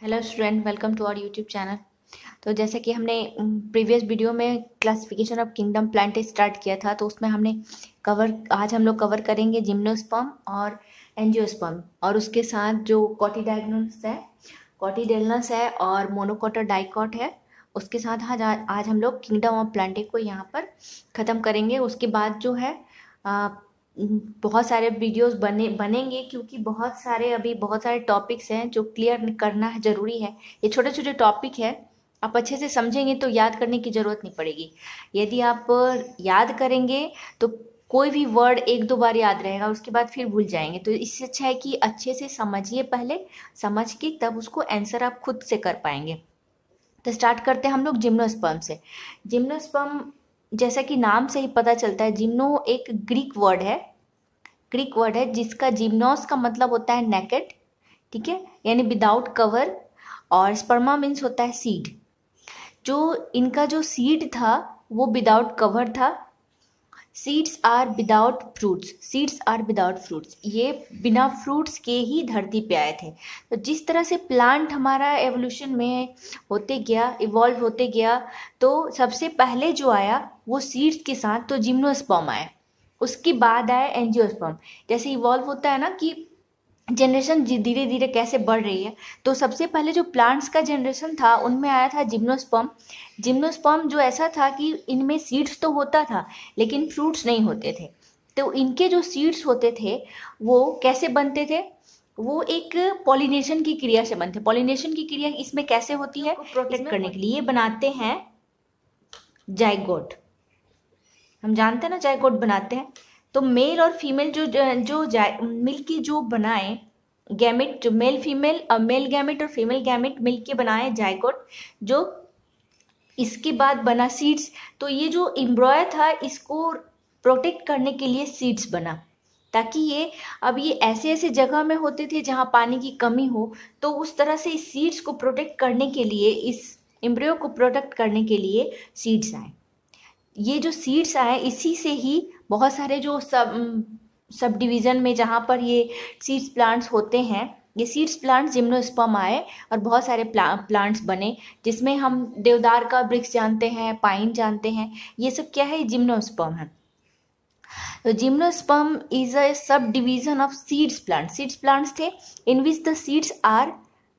Hello student welcome to our YouTube channel तो जैसे कि हमने प्रीवियस वीडियो में classification of kingdom plant start किया था तो उसमें हमने कवर आज हम लोग कवर करेंगे जिम्नोस्पर्म और एंजियोस्पर्म और उसके साथ जो कॉटीडाइगनस है कॉटीडेलनस है और मोनोकोटर डाइकॉट है, उसके साथ आज आज हम लोग किंगडम ऑफ़ प्लांटे को यहाँ पर ख़त्म करेंगे। उसके बाद जो है बहुत सारे वीडियोस बने, बनेंगे क्योंकि बहुत सारे अभी बहुत सारे टॉपिक्स हैं जो क्लियर करना ज़रूरी है। ये छोटे छोटे टॉपिक है, आप अच्छे से समझेंगे तो याद करने की ज़रूरत नहीं पड़ेगी। यदि आप याद करेंगे तो कोई भी वर्ड एक दो बार याद रहेगा, उसके बाद फिर भूल जाएँगे। तो इससे अच्छा है कि अच्छे से समझिए पहले, समझ के तब उसको आंसर आप खुद से कर पाएँगे। तो स्टार्ट करते हैं हम लोग जिम्नोस्पर्म से। जिम्नोस्पर्म जैसा कि नाम से ही पता चलता है जिम्नो एक ग्रीक वर्ड है। ग्रीक वर्ड है जिसका जिम्नोस का मतलब होता है नेकेट ठीक है? यानी विदाउट कवर और स्पर्मा मीन्स होता है सीड जो इनका जो सीड था, वो विदाउट कवर था। Seeds are without fruits seeds are without fruits ये बिना फ्रूट्स के ही धरती पे आए थे। तो जिस तरह से प्लांट हमारा एवोल्यूशन में होते गया इवॉल्व होते गया तो सबसे पहले जो आया, वो सीड्स के साथ तो जिम्नोस्पर्म आए। उसके बाद आया एंजियोस्पर्म जैसे इवॉल्व होता है ना कि जनरेशन धीरे धीरे कैसे बढ़ रही है? तो सबसे पहले जो प्लांट्स का जनरेशन था उनमें आया था जिम्नोस्पर्म जिम्नोस्पर्म जो ऐसा था कि इनमें सीड्स तो होता था लेकिन फ्रूट्स नहीं होते थे। तो इनके जो सीड्स होते थे वो कैसे बनते थे? वो एक पॉलिनेशन की क्रिया से बनते। पॉलिनेशन की क्रिया इसमें कैसे होती है? प्रोटेक्ट करने के लिए। बनाते हैं जायगोट हम जानते हैं ना जायकोट बनाते हैं? तो मेल और फीमेल जो जो जाए मिल के जो बनाए गैमिट जो मेल फीमेल मेल गैमिट और फीमेल गैमिट मिल के बनाए जायकोट, जो इसके बाद बना सीड्स तो ये जो इम्ब्रॉय था, इसको प्रोटेक्ट करने के लिए सीड्स बना। ताकि ये, अब ये ऐसे ऐसे जगह में होते थे जहाँ पानी की कमी हो तो उस तरह से इस सीड्स को प्रोटेक्ट करने के लिए, इस इम्ब्रियो को प्रोटेक्ट करने के लिए सीड्स आए। ये जो सीड्स आए इसी से ही बहुत सारे जो सब सब डिवीज़न में जहाँ पर ये सीड्स प्लांट्स होते हैं ये सीड्स प्लांट्स जिम्नोस्पर्म आए और बहुत सारे प्ला, प्लांट्स बने जिसमें हम देवदार का वृक्ष जानते हैं पाइन जानते हैं ये सब क्या है? जिम्नोस्पर्म है। तो gymnosperm is a sub division of seeds plant seeds plants थे in which the seeds are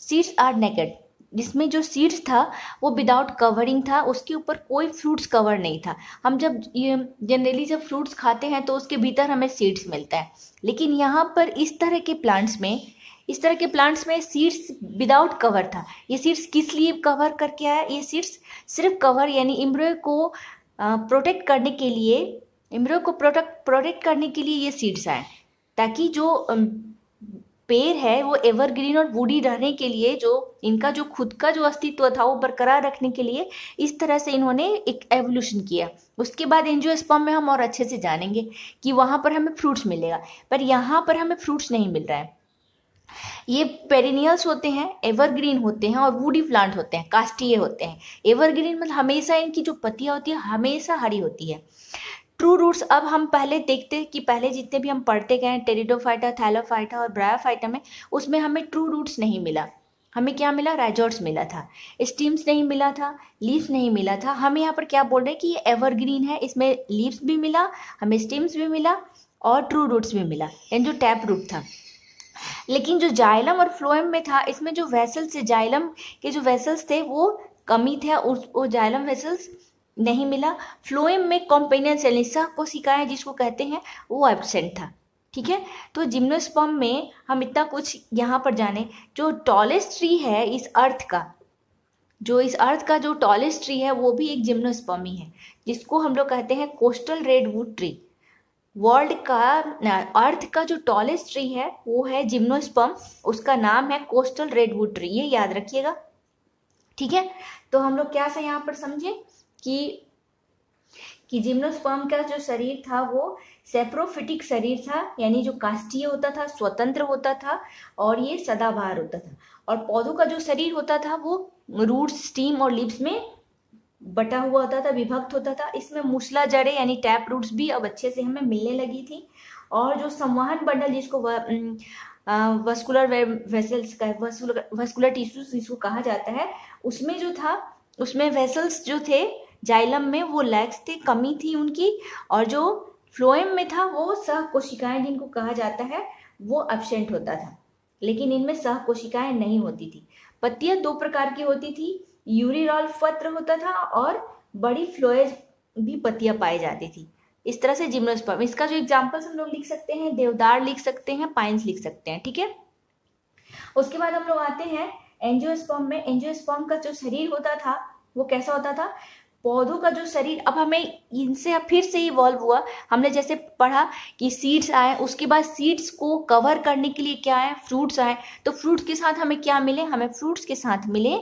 seeds are naked जिसमें जो सीड्स था, वो विदाउट कवरिंग था, उसके ऊपर कोई फ्रूट्स कवर नहीं था। हम जब ये जनरली जब फ्रूट्स खाते हैं तो उसके भीतर हमें सीड्स मिलता है। लेकिन यहाँ पर इस तरह के प्लांट्स में, इस तरह के प्लांट्स में सीड्स विदाउट कवर था। ये सीड्स किस लिए कवर करके आया? ये सीड्स सिर्फ़ कवर यानी इम्ब्रो को प्रोटेक्ट करने के लिए इम्ब्रो को प्रोटेक्ट प्रोटेक्ट करने के लिए ये सीड्स आए। ताकि जो पेड़ है, वो एवरग्रीन और वुडी रहने के लिए जो, इनका जो खुद का जो अस्तित्व था, वो बरकरार रखने के लिए इस तरह से इन्होंने एक एवोल्यूशन किया। उसके बाद एंजियोस्पर्म में हम और अच्छे से जानेंगे कि वहाँ पर हमें फ्रूट्स मिलेगा, पर यहाँ पर हमें फ्रूट्स नहीं मिल रहा है। ये पेरिनियल्स होते हैं एवरग्रीन होते हैं और वुडी प्लांट होते हैं कास्टीय होते हैं। एवरग्रीन मतलब हमेशा इनकी जो पत्तियाँ होती है, हमेशा हरी होती है। ट्रू रूट्स अब हम पहले देखते कि पहले जितने भी हम पढ़ते गए टेरिडोफाइटा थैलोफाइटा और ब्रायोफाइटा में, उसमें हमें ट्रू रूट्स नहीं मिला। हमें क्या मिला? राइजोर्ट्स मिला था। स्टीम्स नहीं मिला था लीव्स नहीं मिला था। हम यहाँ पर क्या बोल रहे हैं कि ये एवरग्रीन है, इसमें लीव्स भी मिला, हमें स्टीम्स भी मिला और ट्रू रूट्स भी मिला। यानी जो टैप रूट था। लेकिन जो जाइलम और फ्लोएम में था, इसमें जो वेसल्स जाइलम के जो वेसल्स थे, वो कमी थे, उस, वो जाइलम वेसल्स नहीं मिला। फ्लोएम में कॉम्पेनियन सेल सह कोशिकाएँ जिसको कहते हैं वो एबसेंट था। ठीक है? तो जिम्नोस्पर्म में हम इतना कुछ यहाँ पर जाने। जो टॉलेस्ट ट्री है इस अर्थ का, जो इस अर्थ का जो टॉलेस्ट ट्री है, वो भी एक जिम्नोस्पर्म ही जिसको हम लोग कहते हैं कोस्टल रेडवुड ट्री वर्ल्ड का अर्थ का जो टॉलेस्ट ट्री है, वो है जिम्नोस्पर्म उसका नाम है कोस्टल रेडवुड ट्री ये याद रखिएगा। ठीक है? तो हम लोग क्या से यहाँ पर समझे? कि कि जिम्नोस्पर्म का जो शरीर था वो सेप्रोफिटिक शरीर था, यानी जो काष्टीय होता था, स्वतंत्र होता था और ये सदाबहार होता था। और पौधों का जो शरीर होता था वो रूट्स स्टीम और लिप्स में बटा हुआ होता था, विभक्त होता था। इसमें मूसला जड़े, यानी टैप रूट्स भी अब अच्छे से हमें मिलने लगी थी। और जो संवहन बंडल जिसको वस्कुलर वेसल्स का वस्कुलर टिश्यूज जिसको कहा जाता है, उसमें जो था, उसमें वेसल्स जो थे जाइलम में वो लैग्स थे, कमी थी उनकी और जो फ्लोएम में था वो सह कोशिकाएँ जिनको कहा जाता है, वो एबसेंट होता था। लेकिन इनमें सह कोशिकाएँ नहीं होती थी। पत्तियाँ दो प्रकार की होती थी, यूरिरॉल पत्र होता था और बड़ी फ्लोएज भी पत्तियाँ पाई जाती थी। इस तरह से जिम्नोस्पर्म। इसका जो एग्जाम्पल्स हम लोग लिख सकते हैं, देवदार लिख सकते हैं पाइन्स लिख सकते हैं, ठीक है? उसके बाद हम लोग आते हैं एंजियोस्पर्म में। एंजियोस्पर्म का जो शरीर होता था, वो कैसा होता था? पौधों का जो शरीर, अब हमें इनसे अब फिर से इवॉल्व हुआ। हमने जैसे पढ़ा कि सीड्स आए, उसके बाद सीड्स को कवर करने के लिए क्या आए? फ्रूट्स आए। तो फ्रूट्स के साथ हमें क्या मिले? हमें फ्रूट्स के साथ मिले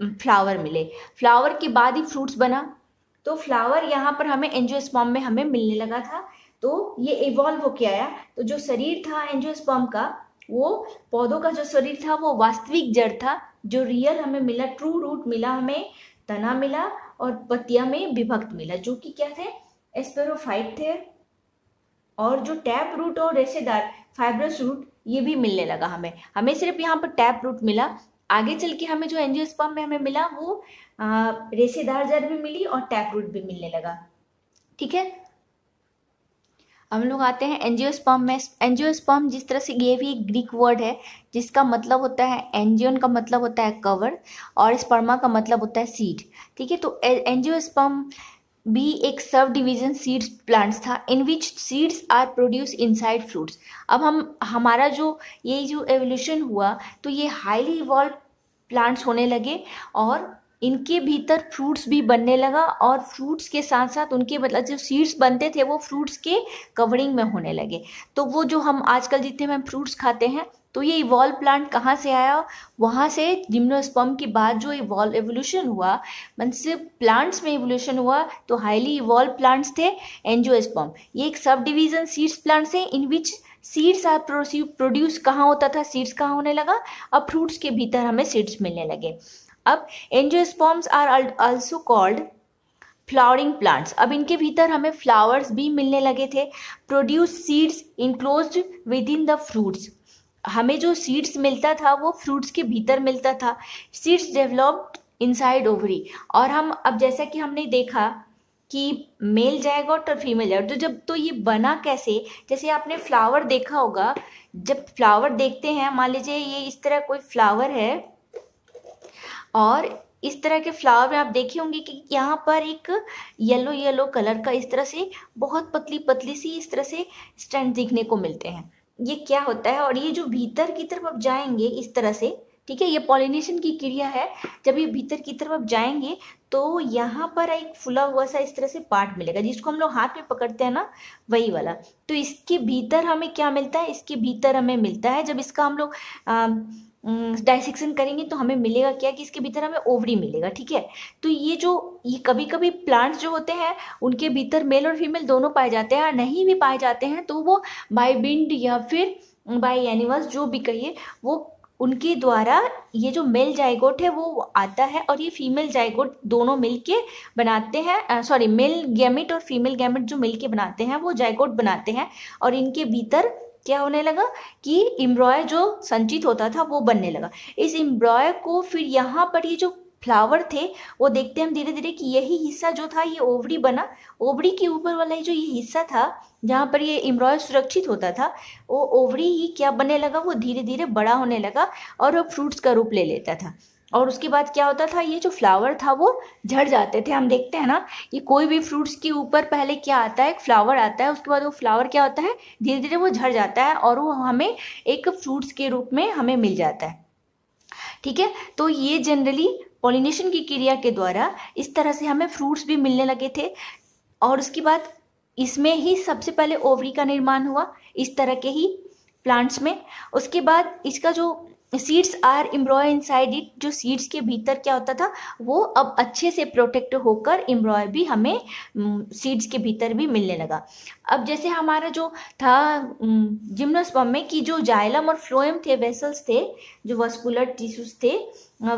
फ्लावर मिले। फ्लावर के बाद ही फ्रूट्स बना। तो फ्लावर यहाँ पर हमें एंजियोस्पर्म में हमें मिलने लगा था। तो ये इवॉल्व होके आया। तो जो शरीर था एंजियोस्पर्म का, वो पौधों का जो शरीर था, वो वास्तविक जड़ था, जो रियल हमें मिला ट्रू रूट मिला हमें, तना मिला और पतिया में विभक्त मिला, जो कि क्या थे? एस्पेरोफाइट थे। और जो टैप रूट और रेसेदार फाइब्रस रूट ये भी मिलने लगा हमें। हमें सिर्फ़ यहाँ पर टैप रूट मिला। आगे चल के हमें जो एंजियोस्पर्म में हमें मिला, वो रेशेदार जड़ भी मिली और टैप रूट भी मिलने लगा। ठीक है? हम लोग आते हैं एंजियोस्पर्म में। एंजियोस्पर्म जिस तरह से, ये भी एक ग्रीक वर्ड है, जिसका मतलब होता है एंजियोन का मतलब होता है कवर और स्पर्मा का मतलब होता है सीड ठीक है तो एंजियोस्पर्म भी एक सब डिवीज़न सीड्स प्लांट्स था in which seeds are produce inside fruits अब हम, हमारा जो, ये जो एवोल्यूशन हुआ तो ये हाईली इवॉल्व प्लांट्स होने लगे और इनके भीतर फ्रूट्स भी बनने लगा और फ्रूट्स के साथ साथ उनके मतलब जो सीड्स बनते थे, वो फ्रूट्स के कवरिंग में होने लगे। तो वो जो हम आजकल जितने में फ्रूट्स खाते हैं तो ये इवॉल्व प्लांट कहाँ से आया? वहाँ से जिम्नोस्पर्म के बाद जो इवॉल्व एवोल्यूशन हुआ मन सिर्फ़ प्लांट्स में इवोल्यूशन हुआ तो हाईली इवॉल्व प्लांट्स थे एंजियोस्पर्म ये एक सब डिवीज़न सीड्स प्लांट्स हैं in which seeds are produce कहाँ होता था सीड्स कहाँ होने लगा? अब फ्रूट्स के भीतर हमें सीड्स मिलने लगे। अब angiosperms are also called flowering plants अब इनके भीतर हमें फ्लावर्स भी मिलने लगे थे। Produce seeds enclose within the fruits हमें जो सीड्स मिलता था, वो फ्रूट्स के भीतर मिलता था। सीड्स डेवलप्ड इनसाइड ओवरी और हम, अब जैसा कि हमने देखा कि मेल जाएगा और फीमेल जाएगा। तो जब तो ये बना कैसे? जैसे आपने फ्लावर देखा होगा, जब फ्लावर देखते हैं, मान लीजिए ये इस तरह कोई फ्लावर है और इस तरह के फ्लावर में आप देखे होंगे कि यहाँ पर एक येलो येलो कलर का इस तरह से बहुत पतली पतली सी इस तरह से स्टैंड दिखने को मिलते हैं। ये क्या होता है और ये जो भीतर की तरफ़ आप जाएँगे इस तरह से, ठीक है, ये पॉलिनेशन की क्रिया है। जब ये भीतर की तरफ़ आप जाएँगे तो यहाँ पर एक फुला हुआ सा इस तरह से पार्ट मिलेगा, जिसको हम लोग हाथ में पकड़ते हैं ना, वही वाला। तो इसके भीतर हमें क्या मिलता है? इसके भीतर हमें मिलता है जब इसका हम लोग डाइसेक्शन करेंगे तो हमें मिलेगा क्या कि इसके भीतर हमें ओवरी मिलेगा, ठीक है? तो ये जो, ये कभी कभी प्लांट्स जो होते हैं, उनके भीतर मेल और फीमेल दोनों पाए जाते हैं और नहीं भी पाए जाते हैं तो वो बाई बिंड या फिर बाई एनिमल्स जो भी कहिए, वो उनके द्वारा ये जो मेल जाइगोट है, वो आता है और ये फीमेल जाइगोट दोनों मिलके बनाते हैं सॉरी मेल गैमिट और फीमेल गैमिट जो मिलके बनाते हैं, वो जाइगोट बनाते हैं और इनके भीतर क्या होने लगा कि इम्ब्रॉय जो संचित होता था वो बनने लगा। इस इम्ब्रॉय को फिर यहाँ पर ये जो फ्लावर थे, वो देखते हम धीरे धीरे कि यही हिस्सा जो था, ये ओवरी बना। ओवरी के ऊपर वाला जो ये हिस्सा था, जहाँ पर ये इम्ब्रॉय सुरक्षित होता था, वो ओवरी ही क्या बनने लगा? वो धीरे धीरे बड़ा होने लगा और वो फ्रूट्स का रूप ले लेता था। और उसके बाद क्या होता था, ये जो फ्लावर था वो झड़ जाते थे। हम देखते हैं ना, ये कोई भी फ्रूट्स के ऊपर पहले क्या आता है, एक फ्लावर आता है, उसके बाद वो फ्लावर क्या होता है धीरे धीरे वो झड़ जाता है और वो हमें एक फ्रूट्स के रूप में हमें मिल जाता है। ठीक है? तो ये जनरली पॉलिनेशन की क्रिया के द्वारा इस तरह से हमें फ्रूट्स भी मिलने लगे थे और उसके बाद इसमें ही सबसे पहले ओवरी का निर्माण हुआ, इस तरह के ही प्लांट्स में। उसके बाद इसका जो seeds are embryo inside it जो सीड्स के भीतर क्या होता था, वो अब अच्छे से प्रोटेक्ट होकर एम्ब्रॉय भी हमें सीड्स के भीतर भी मिलने लगा। अब जैसे हमारा जो था जिम्नोस्पम में कि जो जाइलम और फ्लोएम थे वेसल्स थे, जो वस्कुलर टिश्यूज थे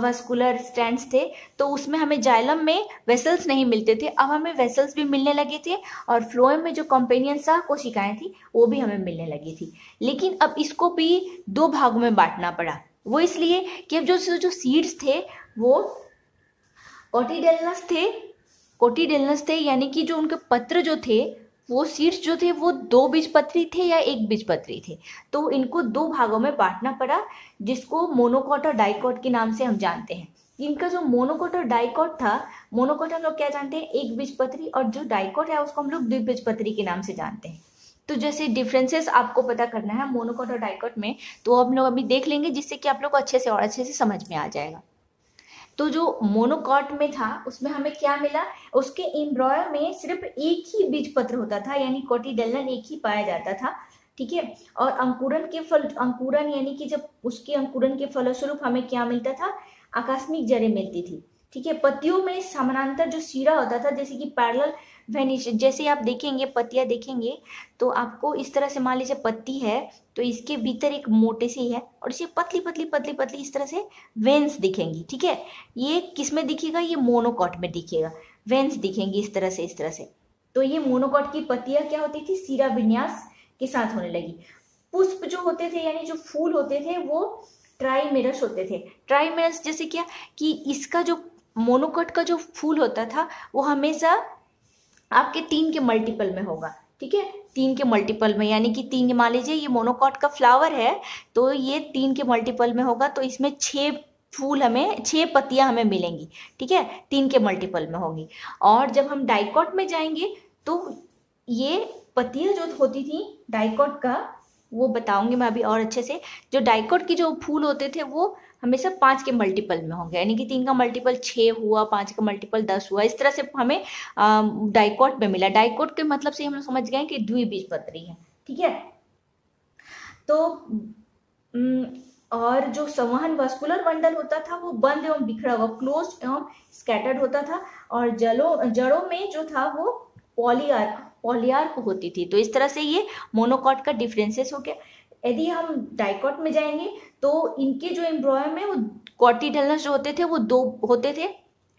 वस्कुलर स्टैंड्स थे तो उसमें हमें जाइलम में वेसल्स नहीं मिलते थे। अब हमें वेसल्स भी मिलने लगे थे और फ्लोएम में जो कंपेनियन सा कोशिकाएँ थी, वो भी हमें मिलने लगी थी। लेकिन अब इसको भी दो भागों में बांटना पड़ा। वो इसलिए कि अब जो जो सीड्स थे, वो कोटिडेलनस थे कोटिडेलनस थे, यानी कि जो उनके पत्र जो थे वो सीड्स जो थे, वो दो बीजपत्री थे या एक बीजपत्री थे? तो इनको दो भागों में बांटना पड़ा, जिसको मोनोकॉट और डाइकॉट के नाम से हम जानते हैं। इनका जो मोनोकोट और डाइकॉट था, मोनोकोट हम लोग क्या जानते हैं? एक बीजपत्री और जो डाइकॉट है, उसको हम लोग द्विबीजपत्री के नाम से जानते हैं। तो जैसे डिफरेंसेस आपको पता करना है मोनोकोट और डाइकॉट में तो हम लोग अभी देख लेंगे, जिससे कि आप लोग अच्छे से और अच्छे से समझ में आ जाएगा। तो जो मोनोकॉट में था, उसमें हमें क्या मिला? उसके एम्ब्रॉय में सिर्फ़ एक ही बीज पत्र होता था, यानी कोटिडेलन एक ही पाया जाता था, ठीक है? और अंकुरन के फल अंकुरन यानी कि जब उसके अंकुरन के फलस्वरूप हमें क्या मिलता था? आकस्मिक जड़ें मिलती थी, ठीक है? पत्तियों में समानांतर जो सीरा होता था, जैसे कि पैरल वेनिश जैसे आप देखेंगे, पत्तियाँ देखेंगे तो आपको इस तरह से मान लीजिए पत्ती है तो इसके भीतर एक मोटे सी है और इसे पतली पतली पतली पतली इस तरह से वेंस दिखेंगी, ठीक है? ये किसमें दिखेगा? ये मोनोकॉट में दिखेगा वेंस दिखेंगी इस तरह से, इस तरह से। तो ये मोनोकॉट की पत्तियाँ क्या होती थी? सीरा विन्यास के साथ होने लगी। पुष्प जो होते थे, यानी जो फूल होते थे, वो ट्राईमेरस होते थे। ट्राईमेरस जैसे क्या? कि इसका जो मोनोकॉट का जो फूल होता था, वो हमेशा आपके तीन के मल्टीपल में होगा, ठीक है? तीन के मल्टीपल में, यानी कि तीन, मान लीजिए ये मोनोकॉट का फ्लावर है तो ये तीन के मल्टीपल में होगा तो इसमें छः फूल हमें छः पत्तियाँ हमें मिलेंगी, ठीक है? तीन के मल्टीपल में होगी। और जब हम डाइकॉट में जाएँगे तो ये पत्तियाँ जो होती थी डाइकॉट का, वो बताऊँगी मैं अभी और अच्छे से, जो डाइकॉट की जो फूल होते थे, वो हमेशा पाँच के मल्टीपल में होंगे। यानी कि तीन का मल्टीपल छः हुआ, पाँच का मल्टीपल दस हुआ। इस तरह से हमें डाइकॉट में मिला। डाइकॉट के मतलब से हम लोग समझ गए कि द्विबीजपत्री है। ठीक है? तो और जो संवहन वस्कुलर बंडल होता था, वो बंद एवं बिखरा हुआ क्लोज एवं स्कैटर्ड होता था। और जलों, जड़ों में जो था, वो पॉलीआर्क पॉलीआर्क होती थी। तो इस तरह से ये मोनोकॉट का डिफरेंसेस हो गया। यदि हम डाइकॉट में जाएँगे तो इनके जो एम्ब्रॉयम है, वो कॉटिडलस जो होते थे, वो दो होते थे,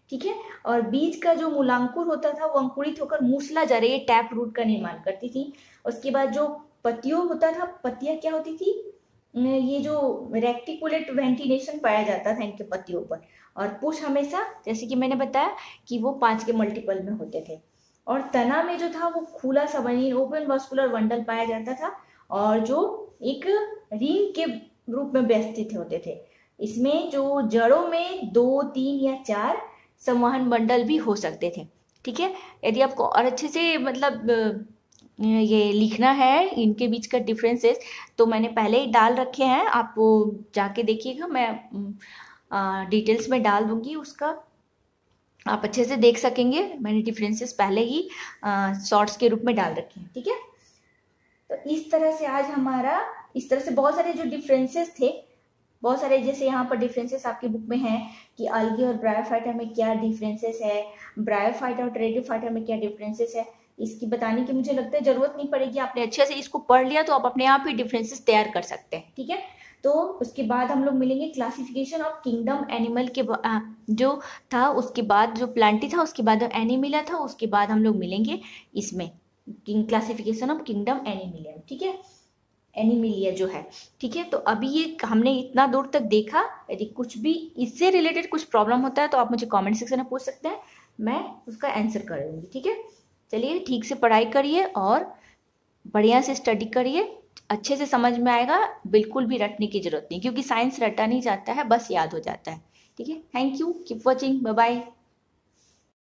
ठीक है? और बीज का जो मूलांकुर होता था, वो अंकुरित होकर मूसला ज़रिए टैप रूट का निर्माण करती थी। उसके बाद जो पतियों होता था पत्तियाँ क्या होती थी? ये जो रेक्टिकुलेट वेंटिलेशन पाया जाता था इनके पतियों पर। और पुष हमेशा, जैसे कि मैंने बताया, कि वो पाँच के मल्टीपल में होते थे। और तना में जो था, वो खुला सबनीन ओपन वस्कुलर वंडल पाया जाता था। और जो एक रिंग के रूप में व्यवस्थित होते थे। इसमें जो जड़ों में दो, तीन या चार संवहन मंडल भी हो सकते थे। ठीक है? यदि आपको और अच्छे से मतलब ये लिखना है, इनके बीच का डिफरेंसेस तो मैंने पहले ही डाल रखे हैं। आप वो जाके देखिएगा, मैं डिटेल्स में डाल दूँगी उसका। आप अच्छे से देख सकेंगे। मैंने डिफरेंसेस पहले ही शॉर्ट्स के रूप में डाल रखे हैं। ठीक है? तो इस तरह से आज हमारा, इस तरह से बहुत सारे जो डिफरेंसेस थे, बहुत सारे जैसे यहाँ पर डिफरेंसेस आपकी बुक में है कि अलगी और ब्रायोफाइटर में क्या डिफरेंसेस है ब्रायोफाइटर और ट्रेडिफाइटर में क्या डिफरेंसेस है, इसकी बताने की मुझे लगता है ज़रूरत नहीं पड़ेगी। आपने अच्छे से इसको पढ़ लिया तो आप अपने आप ही डिफरेंसेस तैयार कर सकते हैं, ठीक है? तो उसके बाद हम लोग मिलेंगे क्लासिफिकेशन ऑफ़ किंगडम एनिमल के जो था, उसके बाद जो प्लांटी था, उसके बाद एनिमिला था, उसके बाद हम लोग मिलेंगे इसमें। क्लासिफिकेशन ऑफ़ किंगडम एनिमिलियम ठीक है? एनिमिलिया जो है, ठीक है? तो अभी ये हमने इतना दूर तक देखा, यदि कुछ भी इससे रिलेटेड कुछ प्रॉब्लम होता है तो आप मुझे कमेंट सेक्शन में पूछ सकते हैं, मैं उसका आंसर कर दूँगी ठीक है? चलिए, ठीक से पढ़ाई करिए और बढ़िया से स्टडी करिए, अच्छे से समझ में आएगा, बिल्कुल भी रटने की ज़रूरत नहीं, क्योंकि साइंस रटा नहीं जाता है, बस याद हो जाता है, ठीक है? Thank you keep watching bye bye